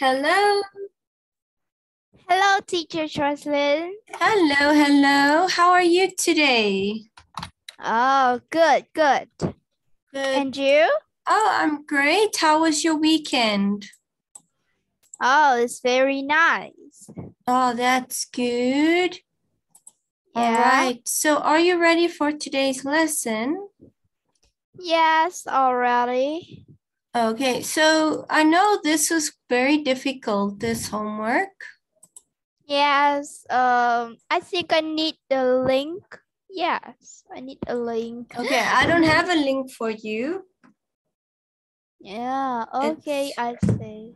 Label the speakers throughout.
Speaker 1: Hello.
Speaker 2: Hello, teacher Jocelyn.
Speaker 1: Hello, hello. How are you today?
Speaker 2: Oh, good, good.
Speaker 1: Good.
Speaker 2: And you?
Speaker 1: oh, I'm great. How was your weekend?
Speaker 2: Oh, it's very nice.
Speaker 1: Oh, that's good. All
Speaker 2: Yeah.
Speaker 1: right. So are you ready for today's lesson?
Speaker 2: Yes, already.
Speaker 1: Okay, so I know this was very difficult, this homework.
Speaker 2: Yes. Um, I think I need the link. Yes, I need a link.
Speaker 1: Okay, I don't have a link for you.
Speaker 2: Yeah. Okay,
Speaker 1: It's-
Speaker 2: I see.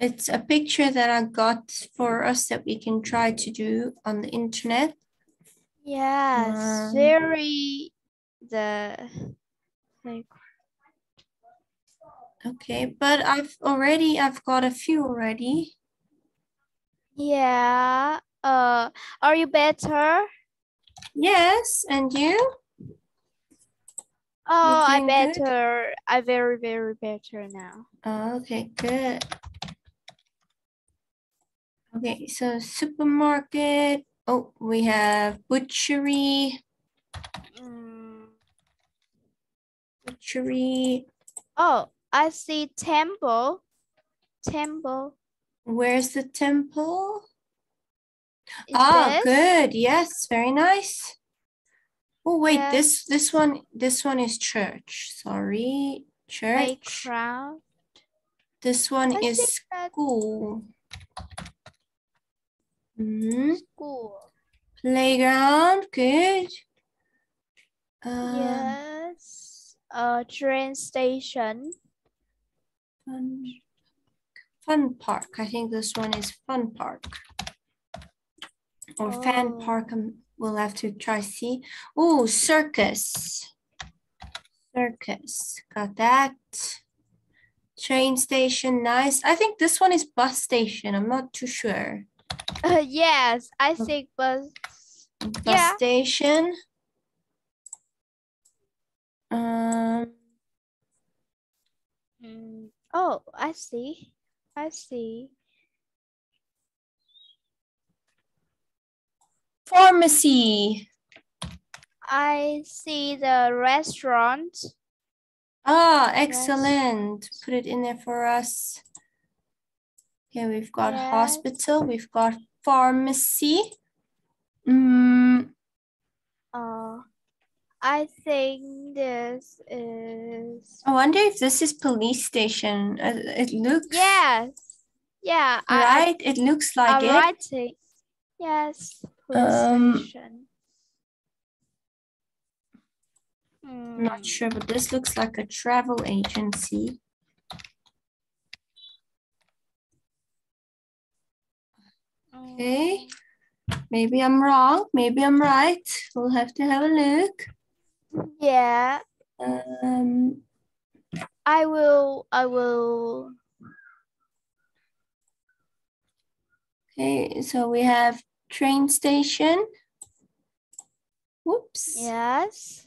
Speaker 1: It's a picture that I got for us that we can try to do on the internet.
Speaker 2: Yes,
Speaker 1: Um,
Speaker 2: very the like
Speaker 1: Okay, but I've already, I've got a few already.
Speaker 2: yeah. Uh, are you better?
Speaker 1: Yes, and you?
Speaker 2: Oh, I
Speaker 1: doing good?
Speaker 2: better. I very very better now.
Speaker 1: Okay, good. Okay, so supermarket. Oh, we have butchery,
Speaker 2: Mm.
Speaker 1: butchery.
Speaker 2: Oh, I see temple. Temple.
Speaker 1: Where's the temple?
Speaker 2: Is
Speaker 1: Ah,
Speaker 2: this
Speaker 1: good. Yes, very nice. Oh, wait, this
Speaker 2: Yes.
Speaker 1: this one this one is church. Sorry, church.
Speaker 2: Playground.
Speaker 1: This one
Speaker 2: I
Speaker 1: is school. Mhm.
Speaker 2: school.
Speaker 1: Playground, good. Um,
Speaker 2: yes. Uh, train station.
Speaker 1: Fun, fun park. I think this one is fun park. Or fan
Speaker 2: Oh.
Speaker 1: park. um, we'll have to try see. Oh, circus. Circus. Got that. Train station, nice. I think this one is bus station. I'm not too sure.
Speaker 2: Uh, yes, I
Speaker 1: Oh.
Speaker 2: think bus.
Speaker 1: Bus
Speaker 2: Yeah.
Speaker 1: station. Um,
Speaker 2: Mm, Oh, I see. I see.
Speaker 1: pharmacy.
Speaker 2: I see the restaurant.
Speaker 1: Ah, excellent. Put it in there for us. Okay, we've got
Speaker 2: Yes.
Speaker 1: hospital, we've got pharmacy. Mm,
Speaker 2: Uh, I think this is.
Speaker 1: I wonder if this is police station. Uh, It looks
Speaker 2: Yes. Yeah. I, I
Speaker 1: right. It looks like
Speaker 2: I'm
Speaker 1: it.
Speaker 2: writing. Yes. Police
Speaker 1: Um,
Speaker 2: station.
Speaker 1: I'm not
Speaker 2: Hmm,
Speaker 1: sure, but this looks like a travel agency. Okay. Maybe I'm wrong. Maybe I'm right. We'll have to have a look.
Speaker 2: Yeah.
Speaker 1: Um,
Speaker 2: I will. I will.
Speaker 1: okay, so we have train station. Whoops.
Speaker 2: Yes.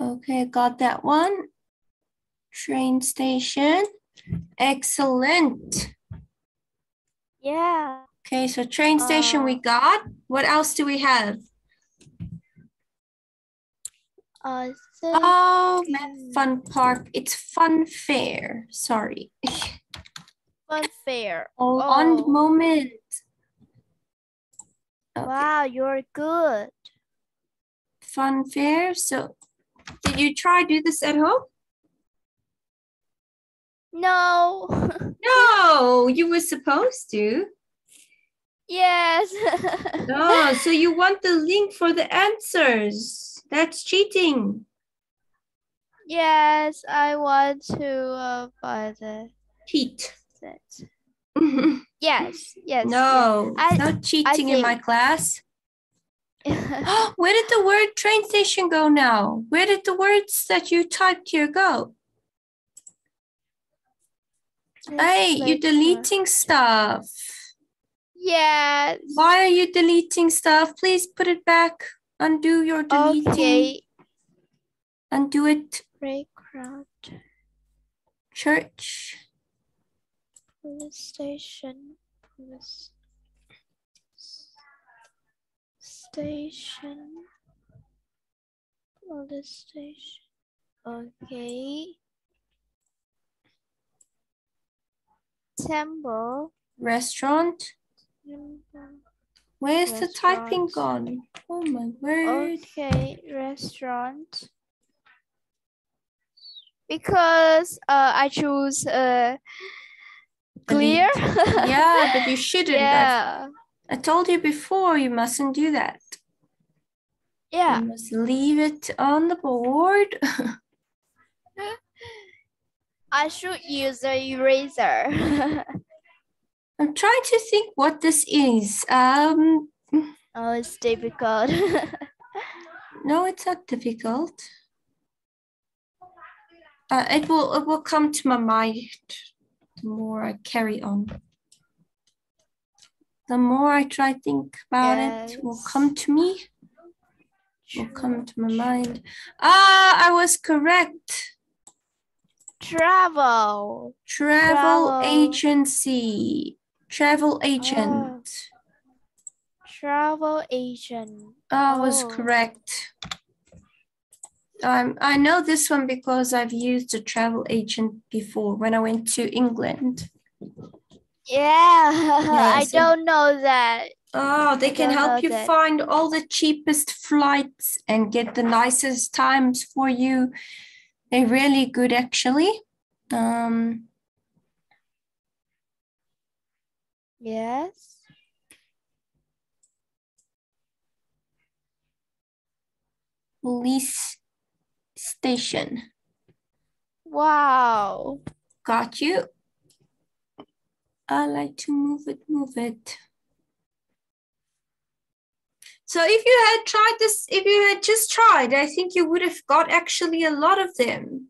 Speaker 1: Okay, got that one. Train station. Excellent.
Speaker 2: Yeah.
Speaker 1: Okay, so train station we
Speaker 2: Uh,
Speaker 1: got. What else do we have? Oh, fun park. It's fun fair. Sorry.
Speaker 2: Fun fair.
Speaker 1: Oh,
Speaker 2: Oh.
Speaker 1: moment. Okay,
Speaker 2: Wow, you're good.
Speaker 1: fun fair. So, did you try do this at home?
Speaker 2: No.
Speaker 1: No, you were supposed to.
Speaker 2: yes.
Speaker 1: No, oh, so you want the link for the answers. That's cheating.
Speaker 2: yes, I want to uh, buy the
Speaker 1: Cheat.
Speaker 2: set.
Speaker 1: no,
Speaker 2: Yes. Yes.
Speaker 1: it's
Speaker 2: I-
Speaker 1: not cheating in my class.
Speaker 2: yes.
Speaker 1: Where did the word train station go now? Where did the words that you typed here go? Hey, you're deleting stuff.
Speaker 2: Yes.
Speaker 1: Why are you deleting stuff? Please put it back. Undo your deleting.
Speaker 2: Okay.
Speaker 1: Undo it.
Speaker 2: Playground.
Speaker 1: Church.
Speaker 2: Police station. Police station. Police station. Okay. Temple.
Speaker 1: Restaurant.
Speaker 2: Temple.
Speaker 1: Where's the typing gone? Oh my word.
Speaker 2: Okay, restaurant. Because uh, I choose uh, clear.
Speaker 1: Yeah, but you shouldn't. I've-
Speaker 2: yeah,
Speaker 1: I told you before you mustn't do that.
Speaker 2: yeah.
Speaker 1: You must leave it on the board.
Speaker 2: I should use the eraser.
Speaker 1: I'm trying to think what this is. Um,
Speaker 2: oh, it's difficult.
Speaker 1: no, it's not difficult. Uh, it will it will come to my mind the more I carry on. The more I try to think about it, it will come to me. It Will come to my mind. Ah, I was correct.
Speaker 2: Travel.
Speaker 1: Travel,
Speaker 2: Travel.
Speaker 1: agency. Travel agent.
Speaker 2: Travel agent.
Speaker 1: I was
Speaker 2: Oh.
Speaker 1: correct. Um, I know this one because I've used a travel agent before when I went to England.
Speaker 2: Yeah, I
Speaker 1: so-
Speaker 2: don't know that.
Speaker 1: Oh, they can help you
Speaker 2: that.
Speaker 1: find all the cheapest flights and get the nicest times for you. They're really good, actually. Um,
Speaker 2: Yes.
Speaker 1: police station.
Speaker 2: Wow.
Speaker 1: Got you. I like to move it, move it. So if you had tried this, if you had just tried, I think you would have got actually a lot of them.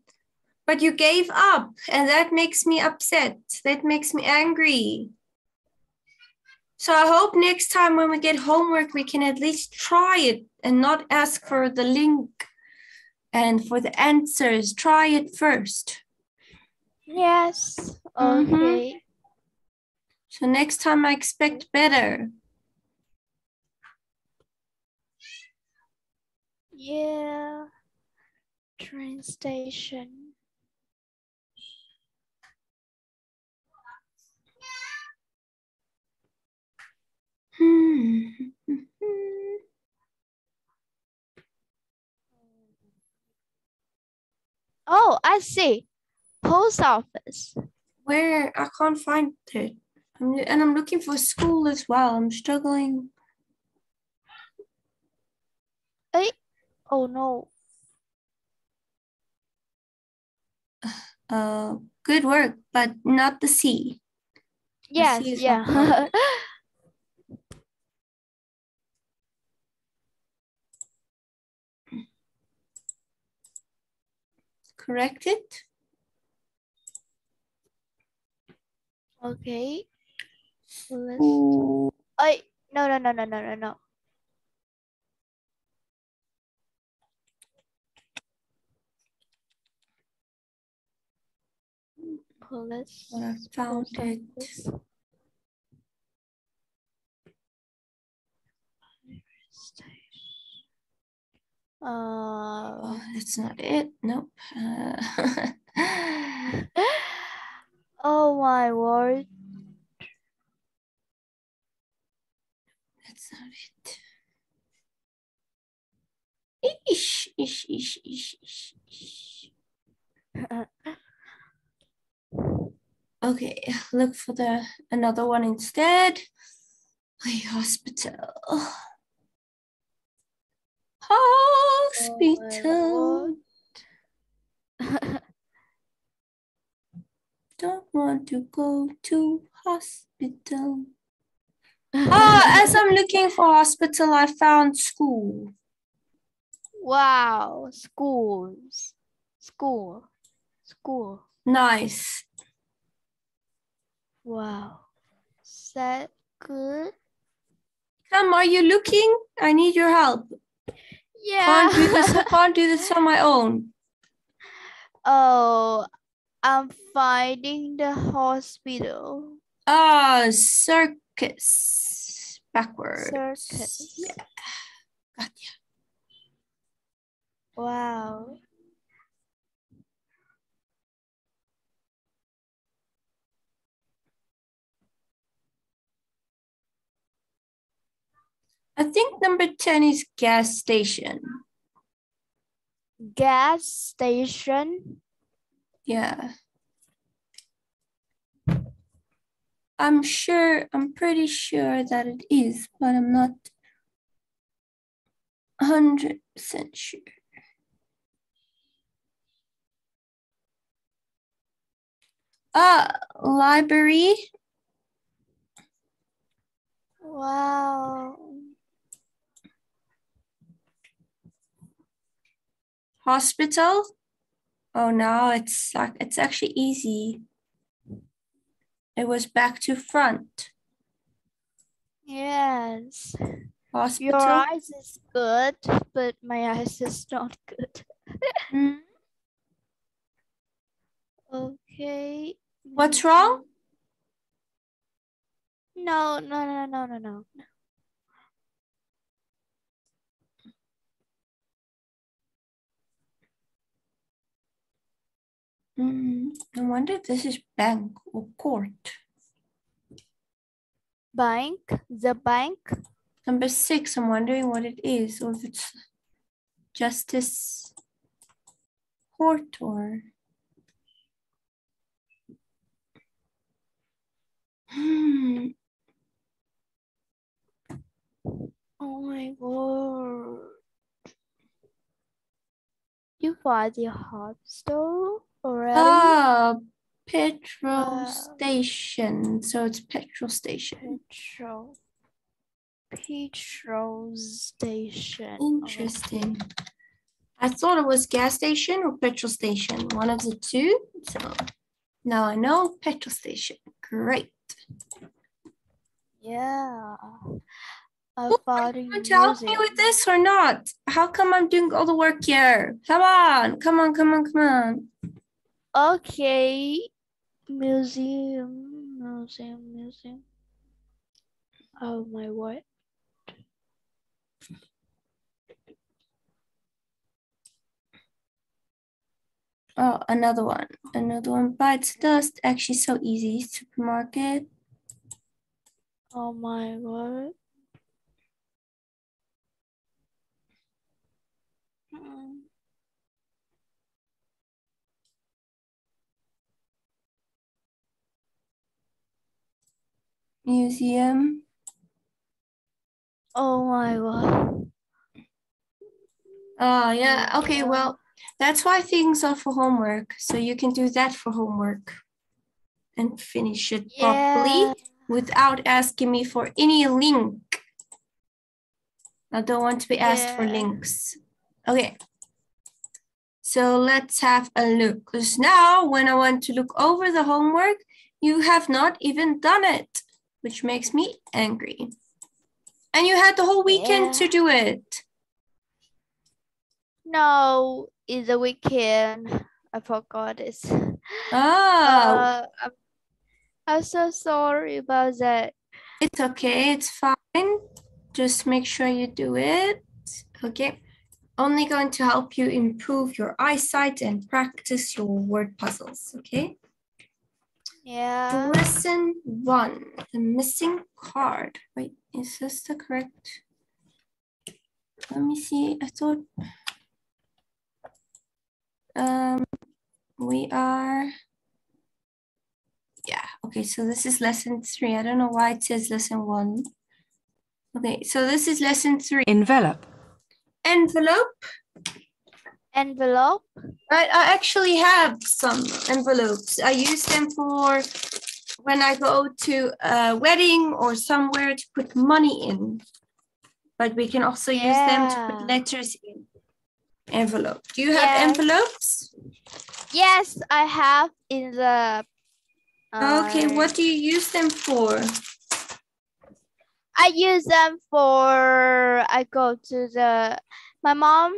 Speaker 1: But you gave up, and that makes me upset. That makes me angry. So I hope next time when we get homework, we can at least try it and not ask for the link and for the answers. Try it first.
Speaker 2: Yes.
Speaker 1: Mhm.
Speaker 2: Okay.
Speaker 1: So next time I expect better.
Speaker 2: Yeah. Train station.
Speaker 1: Hmm.
Speaker 2: Oh, I see. Post office.
Speaker 1: Where I can't find it. I'm, and I'm looking for school as well. I'm struggling. Hey.
Speaker 2: Oh no.
Speaker 1: Uh, good work, but not the C.
Speaker 2: Yes,
Speaker 1: it's
Speaker 2: yeah.
Speaker 1: Correct it.
Speaker 2: okay. Let's
Speaker 1: Ooh.
Speaker 2: I no no no no no no no. Police.
Speaker 1: I found
Speaker 2: post
Speaker 1: it.
Speaker 2: Uh,
Speaker 1: Oh, that's not it. Nope. Uh,
Speaker 2: oh my word.
Speaker 1: that's not it. Ish, ish, ish, ish, ish, ish. Okay, look for the another one instead. Wait, hospital. Hospital. Don't want to go to hospital. Ah, as I'm looking for hospital, I found school.
Speaker 2: wow, schools. School. School.
Speaker 1: Nice.
Speaker 2: Wow. Is that good?
Speaker 1: Come, are you looking? I need your help. Can't do this. I can't do this on my own.
Speaker 2: oh, I'm finding the hospital.
Speaker 1: Ah, circus. Backwards.
Speaker 2: Circus.
Speaker 1: Yeah. Gotcha.
Speaker 2: Wow.
Speaker 1: I think number 10 is gas station.
Speaker 2: Gas station.
Speaker 1: Yeah. I'm sure, I'm pretty sure that it is, but I'm not 100% sure. Ah, library.
Speaker 2: Wow.
Speaker 1: Hospital. Oh no, it's like it's actually easy. It was back to front.
Speaker 2: Yes.
Speaker 1: Hospital.
Speaker 2: Your eyes is good, but my eyes is not good.
Speaker 1: Hmm,
Speaker 2: Okay.
Speaker 1: What's wrong?
Speaker 2: No, no, no, no, no, no.
Speaker 1: Hmm, I wonder if this is bank or court.
Speaker 2: Bank, the bank.
Speaker 1: Number six, I'm wondering what it is, or if it's justice court or. Hmm,
Speaker 2: Oh my god. You find the hospital already?
Speaker 1: ah, petrol
Speaker 2: Wow.
Speaker 1: station. So it's petrol station.
Speaker 2: Petrol. Petrol station.
Speaker 1: Interesting. I thought it was gas station or petrol station, one of the two. So now I know petrol station. Great.
Speaker 2: Yeah.
Speaker 1: Who
Speaker 2: found
Speaker 1: You want to help me with this or not? How come I'm doing all the work here? Come on, come on, come on, come on.
Speaker 2: Okay. Museum, museum, museum. Oh my word.
Speaker 1: Oh, another one, another one bites dust. Actually, so easy. Supermarket.
Speaker 2: Oh my word. Mm.
Speaker 1: Museum.
Speaker 2: Oh my god.
Speaker 1: Oh, yeah. Okay, well, that's why things are for homework. So you can do that for homework and finish it properly without asking me for any link. I don't want to be asked for links. Okay. So let's have a look. Because now, when I want to look over the homework, you have not even done it, which makes me angry. And you had the whole weekend to do it.
Speaker 2: No, it's a weekend. I forgot this.
Speaker 1: Oh,
Speaker 2: Uh, I'm, I'm so sorry about that.
Speaker 1: it's okay. It's fine. Just make sure you do it. Okay. Only going to help you improve your eyesight and practice your word puzzles. Okay.
Speaker 2: Yeah.
Speaker 1: Lesson one, the missing card. Wait, is this the correct? Let me see. I thought um we are yeah, okay, so this is lesson three. I don't know why it says lesson one. Okay, so this is lesson three.
Speaker 3: envelope,
Speaker 1: Envelope.
Speaker 2: Envelope.
Speaker 1: I, I actually have some envelopes. I use them for when I go to a wedding or somewhere to put money in. But we can also use them to put letters in. Envelope. Do you have
Speaker 2: Yes.
Speaker 1: envelopes?
Speaker 2: Yes, I have in the.
Speaker 1: okay,
Speaker 2: uh,
Speaker 1: what do you use them for?
Speaker 2: I use them for. I go to the. My mom.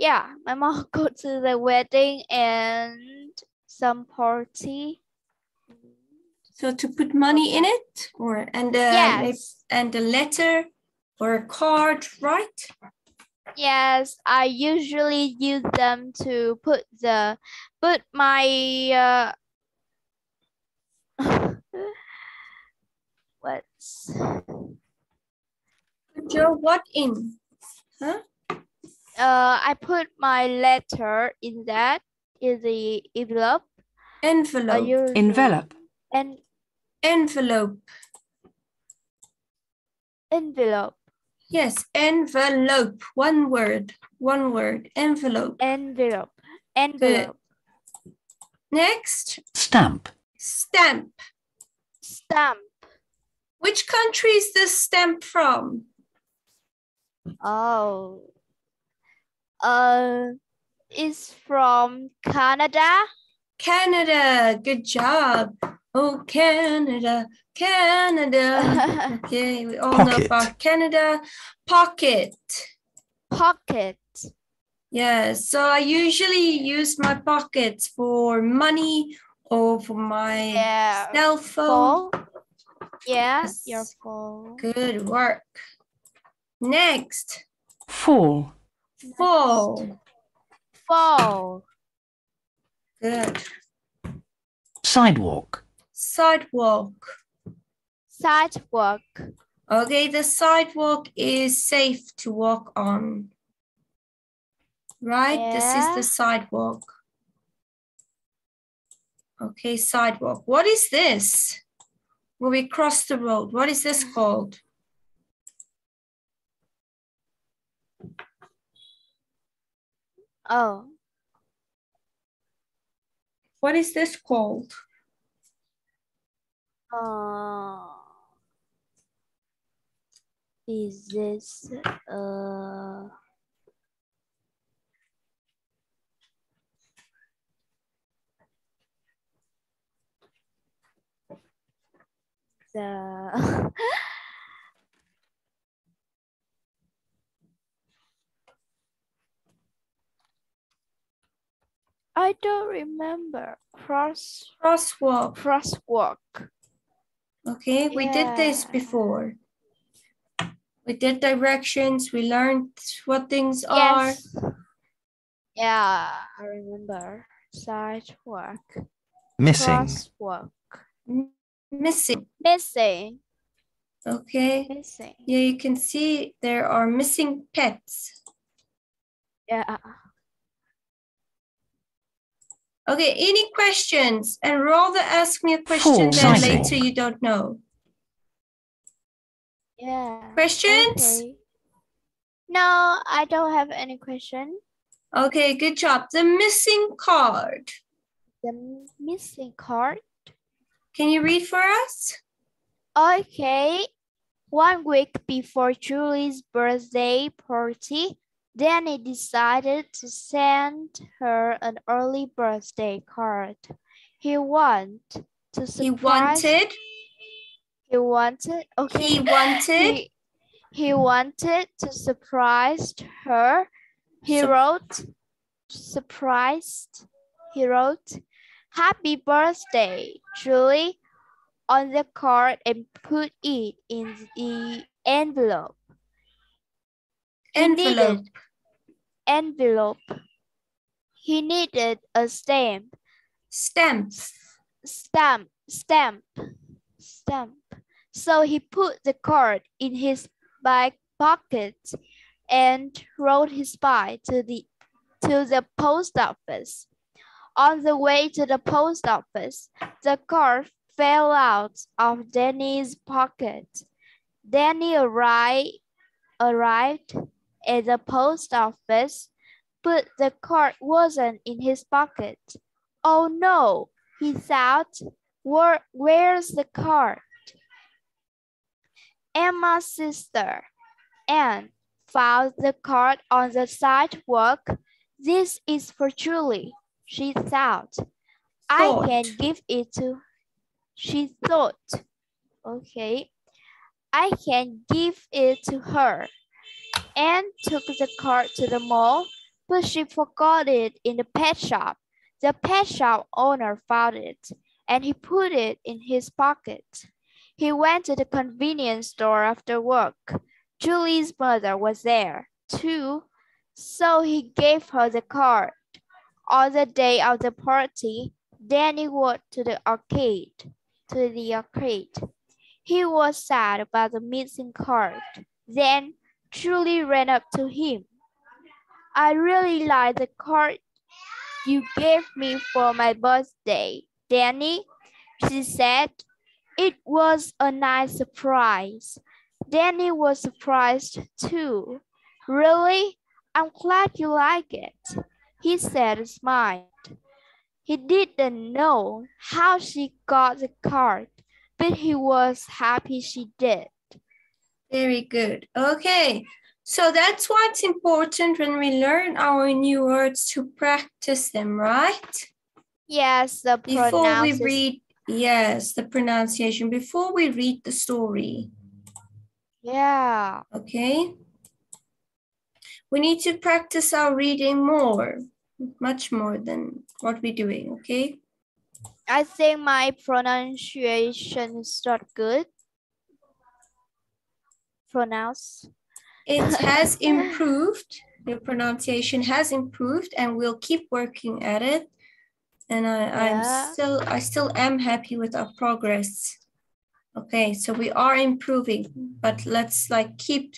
Speaker 2: Yeah, my mom go to the wedding and some party.
Speaker 1: So to put money in it, or and maybe-
Speaker 2: Yes.
Speaker 1: and a letter or a card, right?
Speaker 2: Yes, I usually use them to put the put my uh what's
Speaker 1: Put your what in? Huh?
Speaker 2: Uh I put my letter in that in the envelope. I
Speaker 1: Envelope.
Speaker 2: usually-
Speaker 3: envelop,
Speaker 2: and
Speaker 1: Envelope.
Speaker 2: envelope
Speaker 1: Yes, envelope. One word. One word. Envelope.
Speaker 2: envelope envelope
Speaker 1: Next,
Speaker 3: stamp,
Speaker 1: stamp.
Speaker 2: stamp.
Speaker 1: Which country is this stamp from?
Speaker 2: Oh, uh, is from Canada.
Speaker 1: Canada. Good job. Oh, Canada, Canada. Okay, we all know about Canada. Pocket.
Speaker 2: Pocket.
Speaker 1: Yes, so I usually use my pockets for money or for my
Speaker 2: Yeah.
Speaker 1: cell phone.
Speaker 2: Phone. Yeah, your
Speaker 1: Yes.
Speaker 2: phone.
Speaker 1: Good work. Next,
Speaker 3: fall,
Speaker 1: fall.
Speaker 2: Fall.
Speaker 1: Good.
Speaker 3: sidewalk,
Speaker 1: Sidewalk.
Speaker 2: Sidewalk.
Speaker 1: Okay, the sidewalk is safe to walk on. Right? Yeah. This is the sidewalk. Okay, sidewalk. What is this? Where we cross the road. What is this called?
Speaker 2: Oh,
Speaker 1: What is this called?
Speaker 2: uh, is this uh the I don't remember cross
Speaker 1: Crosswalk.
Speaker 2: crosswalk.
Speaker 1: Okay, we did this before. We did directions. We learned what things are.
Speaker 2: Yes. Yeah, I remember. Sidewalk.
Speaker 3: missing,
Speaker 2: Crosswalk.
Speaker 1: Missing.
Speaker 2: Missing.
Speaker 1: Okay.
Speaker 2: Missing.
Speaker 1: Yeah, you can see there are missing pets.
Speaker 2: Yeah.
Speaker 1: Okay, any questions? And rather ask me a question
Speaker 3: Full
Speaker 1: then later you don't know.
Speaker 2: Yeah.
Speaker 1: Questions?
Speaker 2: Okay. No, I don't have any question.
Speaker 1: Okay, good job. The missing card.
Speaker 2: The missing card.
Speaker 1: Can you read for us?
Speaker 2: Okay. One week before Julie's birthday party, Danny decided to send her an early birthday card. He want to surprise.
Speaker 1: He wanted,
Speaker 2: He wanted. Okay.
Speaker 1: he wanted,
Speaker 2: He, he wanted to surprise her. He
Speaker 1: Sup-
Speaker 2: wrote, surprised. He wrote, "Happy birthday, Julie," on the card and put it in the envelope. He needed-
Speaker 1: envelope.
Speaker 2: Envelope. He needed a stamp.
Speaker 1: Stamps.
Speaker 2: stamp, stamp, stamp. So he put the card in his back pocket and rode his bike to the to the post office. On the way to the post office, the card fell out of Danny's pocket. Danny arrived arrived at the post office, but the card wasn't in his pocket. Oh no, he thought, Where, where's the card? Emma's sister, Anne, found the card on the sidewalk. This is for Julie, she thought. I can give it to, she thought. Okay, I can give it to her. Anne took the card to the mall, but she forgot it in the pet shop. The pet shop owner found it and he put it in his pocket. He went to the convenience store after work. Julie's mother was there too, so he gave her the card. On the day of the party, Danny went to the arcade. To the arcade. He was sad about the missing card. Then Julie ran up to him. I really like the card you gave me for my birthday, Danny, she said. It was a nice surprise. Danny was surprised too. Really? I'm glad you like it, he said, smiled. He didn't know how she got the card, but he was happy she did.
Speaker 1: Very good. Okay. So that's why it's important when we learn our new words to practice them, right?
Speaker 2: Yes, the
Speaker 1: Before we read, yes, the pronunciation, before we read the story.
Speaker 2: Yeah.
Speaker 1: Okay. We need to practice our reading more, much more than what we're doing, okay?
Speaker 2: I think my pronunciation is not good. Pronounce.
Speaker 1: It has improved. Your pronunciation has improved and we'll keep working at it. And I,
Speaker 2: Yeah.
Speaker 1: I'm still, I still am happy with our progress. Okay, so we are improving, but let's like keep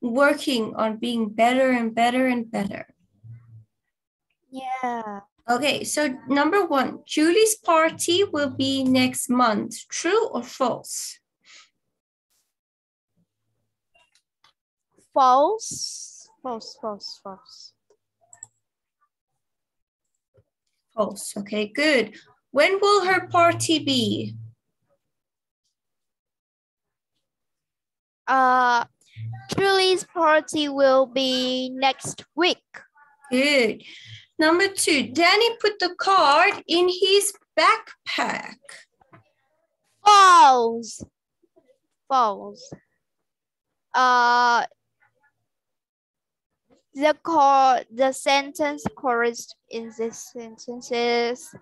Speaker 1: working on being better and better and better.
Speaker 2: Yeah.
Speaker 1: Okay, so number one, Julie's party will be next month. True or false?
Speaker 2: False. False, false, false.
Speaker 1: False. Okay, good. When will her party be?
Speaker 2: Uh, Julie's party will be next week.
Speaker 1: Good. Number two, Danny put the card in his backpack.
Speaker 2: False. False. Uh, the call, the sentence correct in this sentence is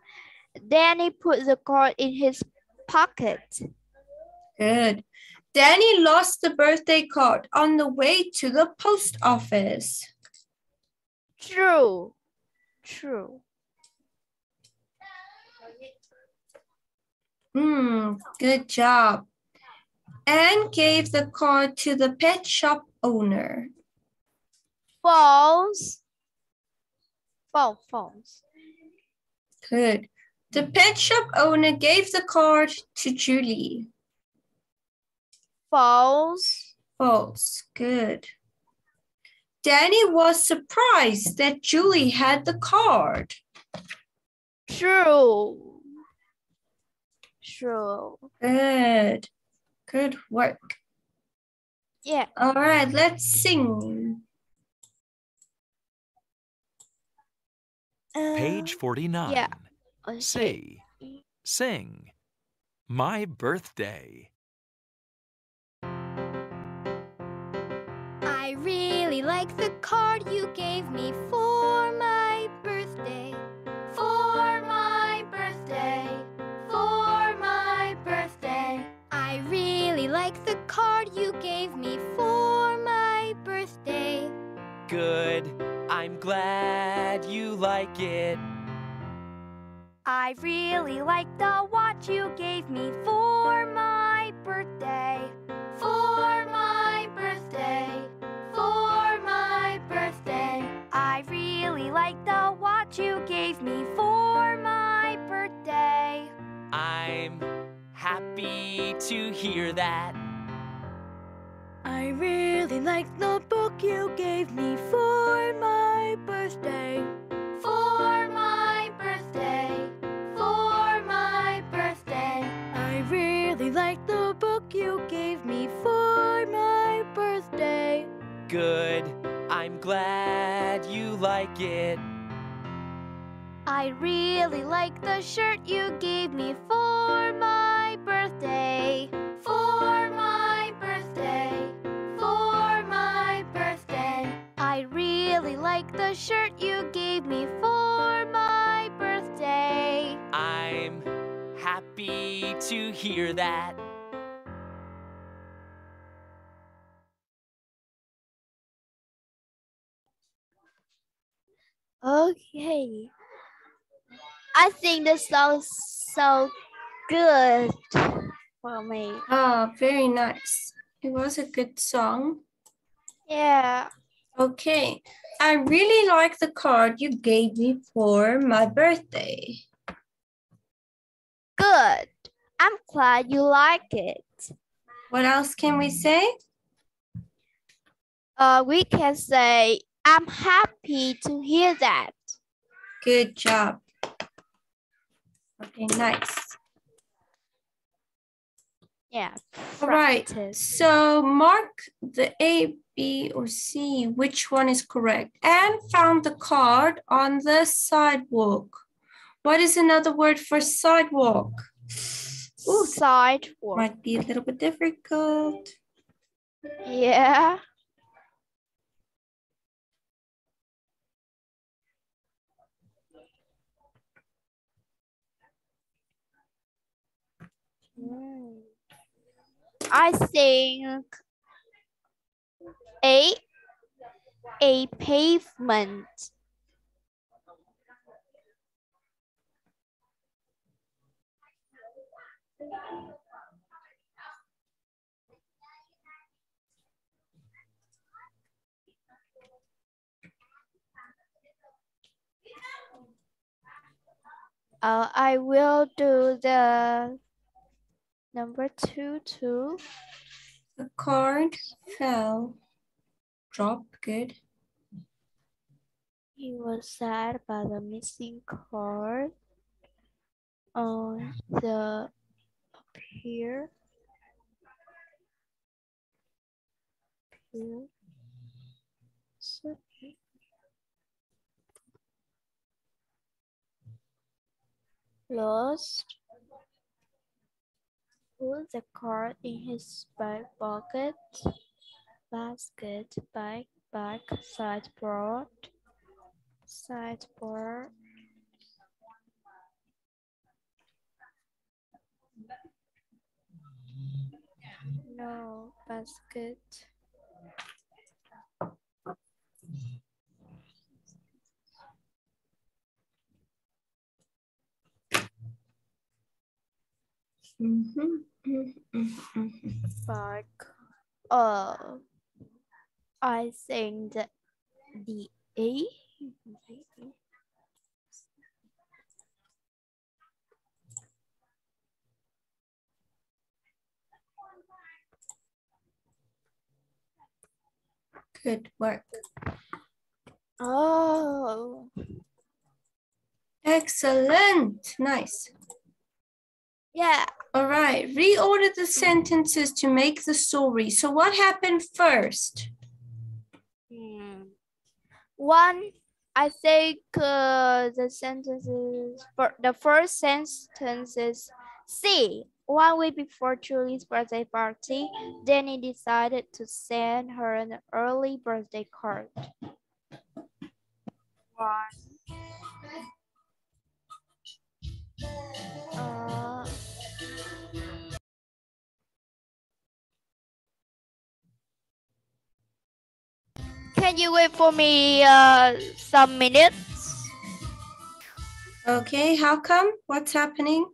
Speaker 2: Danny put the card in his pocket.
Speaker 1: Good. Danny lost the birthday card on the way to the post office.
Speaker 2: True. True.
Speaker 1: Hmm, good job. Anne gave the card to the pet shop owner.
Speaker 2: False. False. False.
Speaker 1: Good. The pet shop owner gave the card to Julie.
Speaker 2: False.
Speaker 1: False. Good. Danny was surprised that Julie had the card.
Speaker 2: True. True.
Speaker 1: Good. Good work.
Speaker 2: Yeah.
Speaker 1: All right, let's sing.
Speaker 2: Uh,
Speaker 4: Page 49.
Speaker 2: yeah. okay.
Speaker 4: Say, sing. My birthday.
Speaker 5: I really like the card you gave me for my birthday. For my birthday. For my birthday. I really like the card you gave me for my birthday.
Speaker 6: Good. I'm glad you like it.
Speaker 5: I really like the watch you gave me for my birthday. For my birthday. For my birthday. I really like the watch you gave me for my birthday.
Speaker 6: I'm happy to hear that.
Speaker 5: I really like the book you gave me for my birthday. For my birthday. For my birthday. I really like the book you gave me for my birthday.
Speaker 6: Good. I'm glad you like it.
Speaker 5: I really like the shirt you gave me for my birthday. the shirt you gave me for my birthday.
Speaker 6: I'm happy to hear that.
Speaker 2: Okay. I think this song so good for me.
Speaker 1: Oh, very nice. It was a good song.
Speaker 2: Yeah.
Speaker 1: Okay. I really like the card you gave me for my birthday.
Speaker 2: Good. I'm glad you like it.
Speaker 1: What else can we say?
Speaker 2: Uh, we can say, I'm happy to hear that.
Speaker 1: Good job. Okay, nice.
Speaker 2: Yeah.
Speaker 1: All right. So mark the A, B, or C, which one is correct. Anne found the card on the sidewalk. What is another word for sidewalk? Ooh,
Speaker 2: Sidewalk.
Speaker 1: might be a little bit difficult.
Speaker 2: Yeah. Mm. I think a a pavement. Uh, I will do the number two two.
Speaker 1: The card fell. Drop, good.
Speaker 2: He was sad about the missing card on the up here. Here. So- Lost. Put the card in his back pocket. Basket, bag, bag, sideboard sideboard. No basket.
Speaker 1: Mhm, mhm.
Speaker 2: Oh, I think that the A.
Speaker 1: Good work.
Speaker 2: Oh,
Speaker 1: Excellent. Nice.
Speaker 2: Yeah.
Speaker 1: All right. Reorder the sentences to make the story. So what happened first?
Speaker 2: Hmm. One, I think uh, the sentences for the first sentence is C. One week before Julie's birthday party, Danny decided to send her an early birthday card. One. Can you wait for me uh, some minutes?
Speaker 1: Okay. How come? What's happening?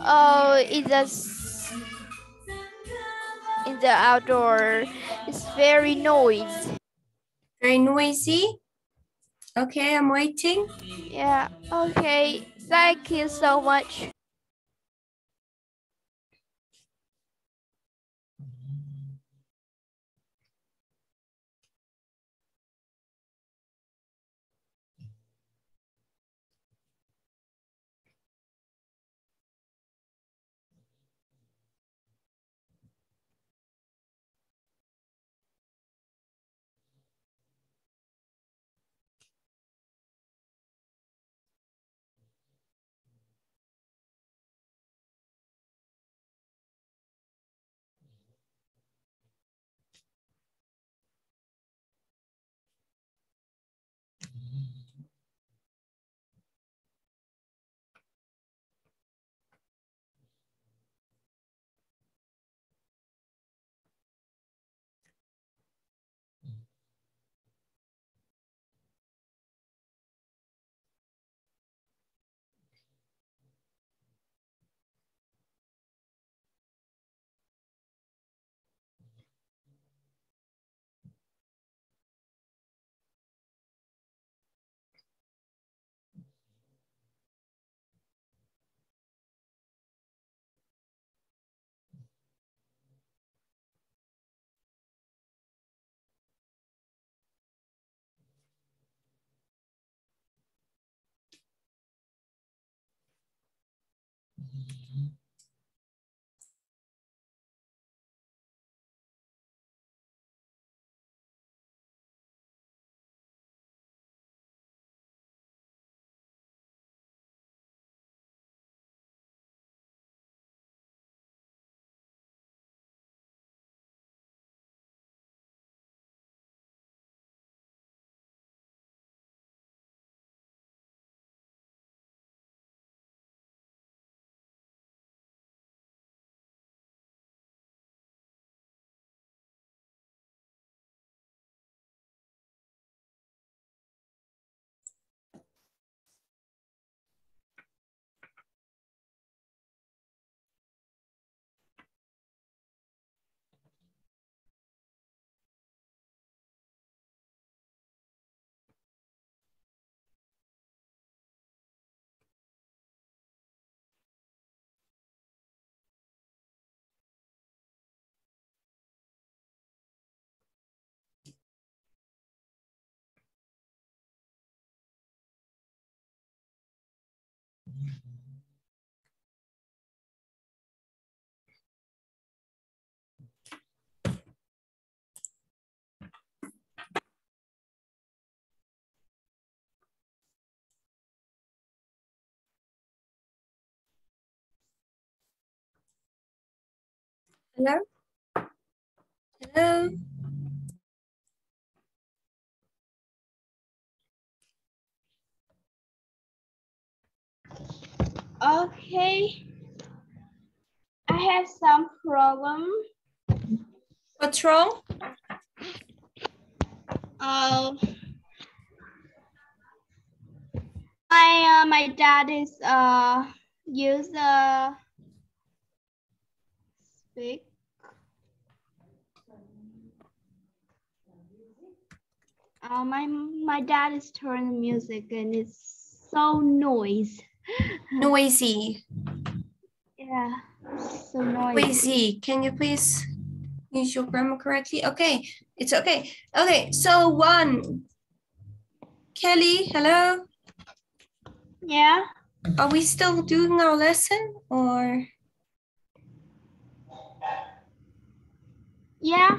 Speaker 2: Oh, it's a s- in the outdoor. It's very noisy.
Speaker 1: Very noisy. Okay, I'm waiting.
Speaker 2: Yeah. Okay. Thank you so much. Mm-hmm.
Speaker 1: Hello? Hello?
Speaker 7: Okay. I have some problem.
Speaker 1: What's wrong?
Speaker 7: Uh, my uh, my dad is uh use uh speak. Uh, my my dad is turning music and it's so noise.
Speaker 1: Noisy.
Speaker 7: Yeah, so noisy.
Speaker 1: Noisy. Can you please use your grammar correctly? Okay, it's okay. Okay, so one. Kelly, hello?
Speaker 7: Yeah.
Speaker 1: Are we still doing our lesson or?
Speaker 7: Yeah.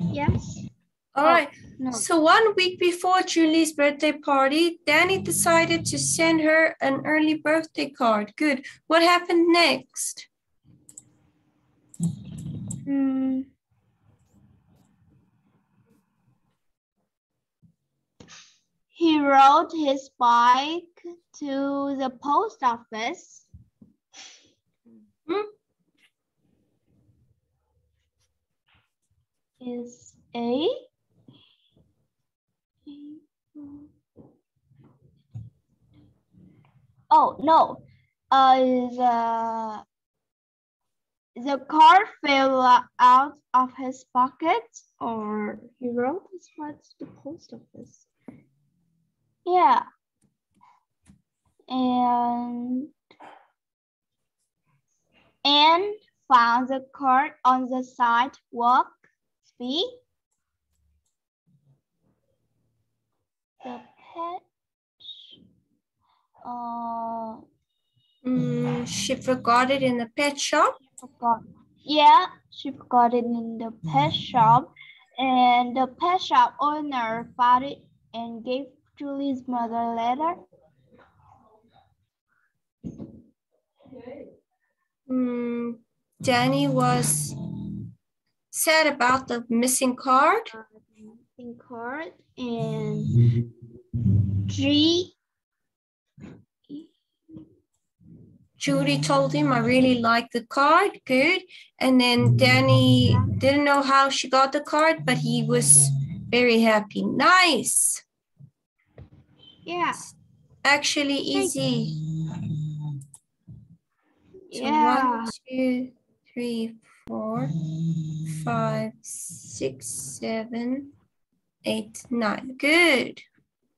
Speaker 7: Yes.
Speaker 1: All
Speaker 7: Oh,
Speaker 1: right.
Speaker 7: No.
Speaker 1: So one week before Julie's birthday party, Danny decided to send her an early birthday card. Good. What happened next?
Speaker 7: Mm. He rode his bike to the post office.
Speaker 1: Hmm?
Speaker 7: Is A. Oh no, uh, the the card fell out of his pocket, or he wrote his card to the post office. Yeah. And and found the card on the sidewalk. See? The pet. Uh,
Speaker 1: Mm, she forgot it in the pet shop.
Speaker 7: forgot. Yeah, she forgot it in the pet shop, and the pet shop owner found it and gave Julie's mother a letter.
Speaker 1: Mm, Danny was sad about the missing card.
Speaker 7: in card and G
Speaker 1: Judy told him, I really like the card. Good. And then Danny didn't know how she got the card, but he was very happy. Nice.
Speaker 7: yeah
Speaker 1: Actually, easy. So
Speaker 7: yeah
Speaker 1: one, two, three, four, five, six, seven, eight, nine. Good.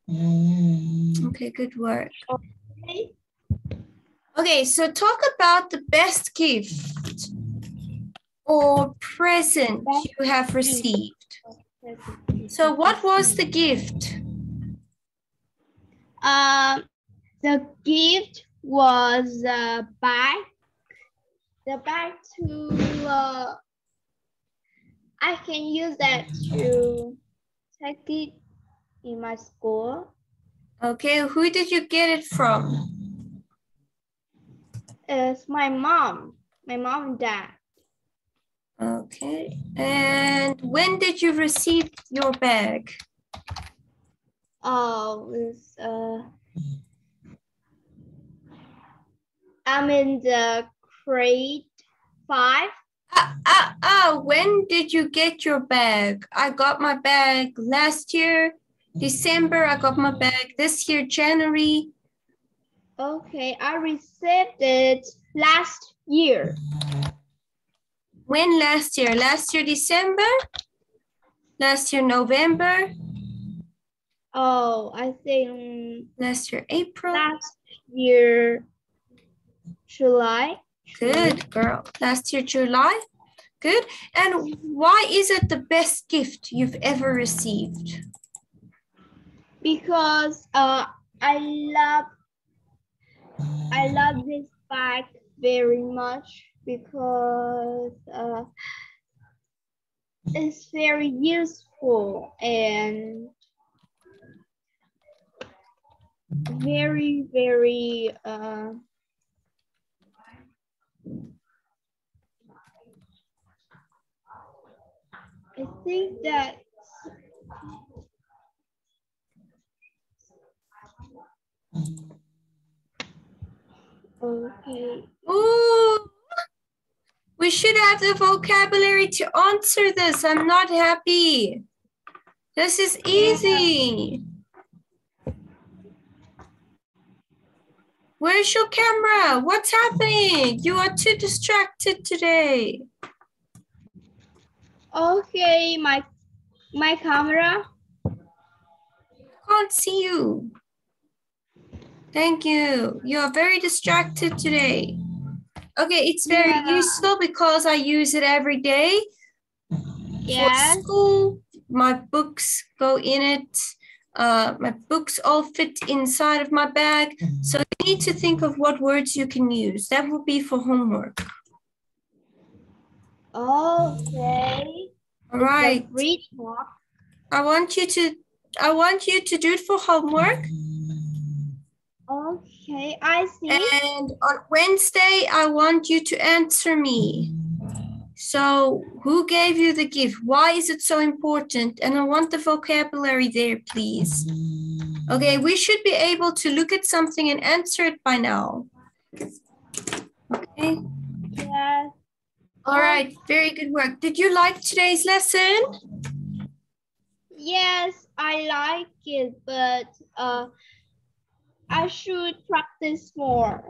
Speaker 1: Mm. Okay, good work.
Speaker 7: Okay.
Speaker 1: Okay, so talk about the best gift or present you have received. So, what was the gift?
Speaker 7: um the gift was a bag. The bag to uh, I can use that to take it in my school.
Speaker 1: Okay, who did you get it from?
Speaker 7: It's my mom, my mom and dad.
Speaker 1: Okay, and when did you receive your bag?
Speaker 7: Oh, it's uh, I'm in the grade five.
Speaker 1: Ah, ah, ah, when did you get your bag? I got my bag last year, December. I got my bag this year, January.
Speaker 7: Okay, I received it last year.
Speaker 1: When last year? Last year, December? Last year, November?
Speaker 7: Oh, I think
Speaker 1: Last year, April?
Speaker 7: last year July.
Speaker 1: Good girl. Last year, July? Good. And why is it the best gift you've ever received?
Speaker 7: Because uh, I love I love this bag very much because uh, it's very useful and very very uh, I think that okay
Speaker 1: Ooh. We should have the vocabulary to answer this. I'm not happy. This is easy. Where's your camera? What's happening? You are too distracted today.
Speaker 7: okay my my camera
Speaker 1: Can't see you. Thank you. You are very distracted today. Okay, it's very
Speaker 7: Yeah.
Speaker 1: useful because I use it every day.
Speaker 7: yes
Speaker 1: for school. My books go in it. Uh, my books all fit inside of my bag. So you need to think of what words you can use. That will be for homework.
Speaker 7: okay
Speaker 1: All right.
Speaker 7: read
Speaker 1: I want you to I want you to do it for homework.
Speaker 7: Okay I see
Speaker 1: And on Wednesday, I want you to answer me. So, who gave you the gift? Why is it so important? And I want the vocabulary there, please. Okay, we should be able to look at something and answer it by now. Okay,
Speaker 7: yes
Speaker 1: all right, very good work. Did you like today's lesson?
Speaker 7: Yes, I like it, but uh, I should practice more.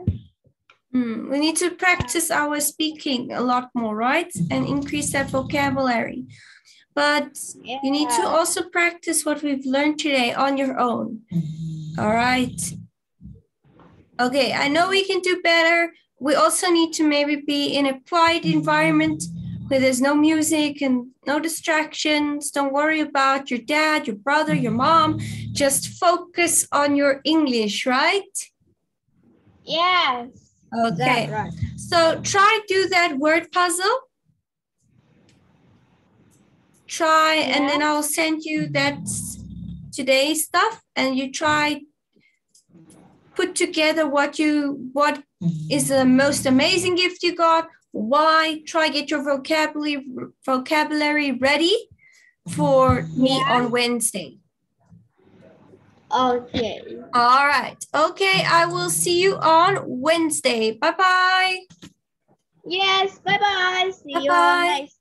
Speaker 1: Hmm, we need to practice our speaking a lot more, right? And increase that vocabulary. But you need to also practice what we've learned today on your own. All right. Okay, I know we can do better. We also need to maybe be in a quiet environment where there's no music and no distractions. Don't worry about your dad, your brother, your mom. Just focus on your English, right?
Speaker 7: Yes.
Speaker 1: Okay.
Speaker 7: Right.
Speaker 1: So try do that word puzzle. Try and then I'll send you that today's stuff and you try put together what you what is the most amazing gift you got, why, try get your vocabulary vocabulary ready for me
Speaker 7: Yeah.
Speaker 1: on Wednesday.
Speaker 7: Okay.
Speaker 1: All right. Okay, I will see you on Wednesday. Bye-bye.
Speaker 7: Yes. Bye bye. See you
Speaker 1: Bye-bye.
Speaker 7: next